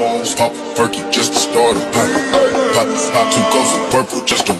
Pop a perky just to start a pop. Pop, pop two ghosts of purple just to